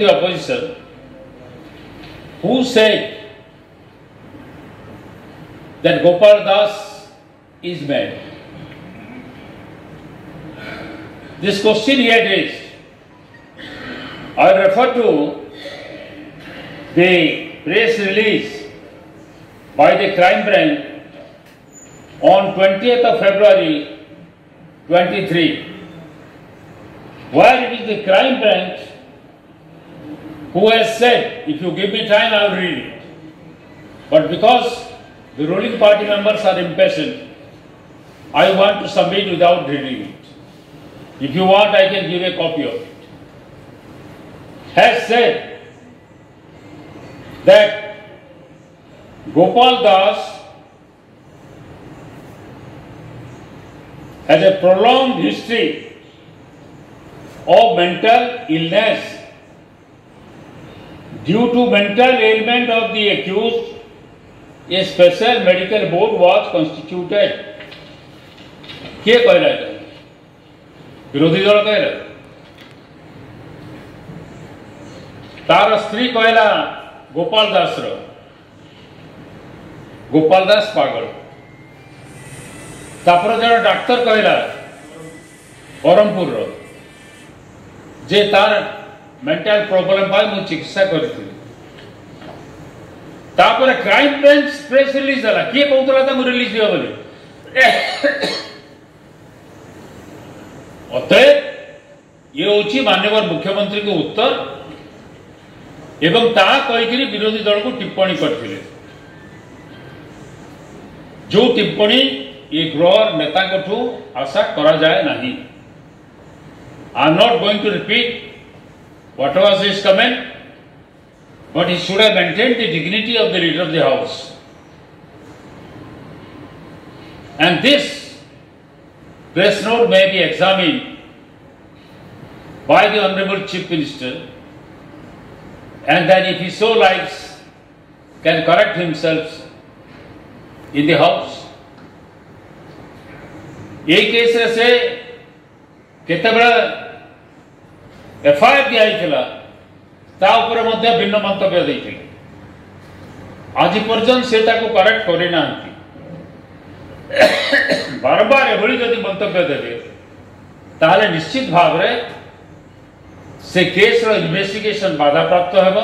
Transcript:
the opposition who said that Gopal Das is mad. This question he had raised. I refer to the press release by the crime branch on 20th of February 23, where it is the crime branch who has said, if you give me time, I will read it. But because the ruling party members are impatient, I want to submit without reading it. If you want, I can give a copy of it. Has said that Gopal Das has a prolonged history of mental illness due to mental element of the accused a special medical board was constituted के कह रहा है विरोधी दल कह रहा तार स्त्री कहला गोपाल दास गोपाल दास पागल। तापर जो डाक्तर कहला ब्रह्मपुर जे तार ମେଣ୍ଟାଲ ପ୍ରୋବ୍ଲେମ ପାଇଁ ମୁଁ ଚିକିତ୍ସା କରିଥିଲି ତାପରେ କ୍ରାଇମ ବ୍ରାଞ୍ଚ ପ୍ରେସ୍ ରିଲିଜ ହେଲା କିଏ କହୁଥିଲା ତାଙ୍କୁ ରିଲିଜ ଦିଅ ବୋଲି ଅତଏବ ଇଏ ହେଉଛି ମାନ୍ୟବର ମୁଖ୍ୟମନ୍ତ୍ରୀଙ୍କ ଉତ୍ତର ଏବଂ ତାହା କହିକିରି ବିରୋଧୀ ଦଳକୁ ଟିପ୍ପଣୀ କରିଥିଲେ ଯୋଉ ଟିପ୍ପଣୀ ଏ ଗୃହର ନେତାଙ୍କଠୁ ଆଶା କରାଯାଏ ନାହିଁ I am not going to repeat What was his comment? But he should have maintained the dignity of the leader of the house. And this press note may be examined by the Honorable Chief Minister and then if he so likes can correct himself in the house. यही case से केतबड़ा FIR দিয়া হয়েছিল তা উপরে মধ্যে ভিন্ন মন্তব্য দিয়েছিল আজ পর্যন্ত সেটাকে করেক্ট করে না বারবার এভাবে যদি মন্তব্য দেবে তাহলে নিশ্চিত ভাবে সে কেসর ইনভেস্টিগেশন বাধাপ্রাপ্ত হব